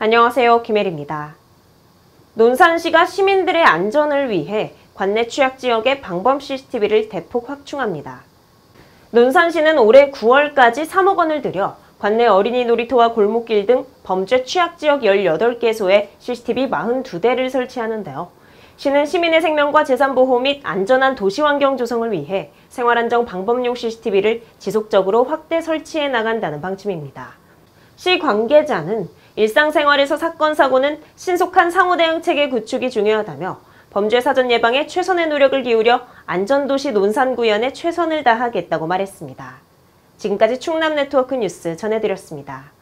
안녕하세요. 김혜리입니다. 논산시가 시민들의 안전을 위해 관내 취약 지역의 방범 CCTV를 대폭 확충합니다. 논산시는 올해 9월까지 3억 원을 들여 관내 어린이 놀이터와 골목길 등 범죄 취약 지역 18개소에 CCTV 42대를 설치하는데요. 시는 시민의 생명과 재산 보호 및 안전한 도시 환경 조성을 위해 생활안정 방범용 CCTV를 지속적으로 확대 설치해 나간다는 방침입니다. 시 관계자는 일상생활에서 사건, 사고는 신속한 상호 대응 체계 구축이 중요하다며 범죄 사전 예방에 최선의 노력을 기울여 안전도시 논산 구현에 최선을 다하겠다고 말했습니다. 지금까지 충남 네트워크 뉴스 전해드렸습니다.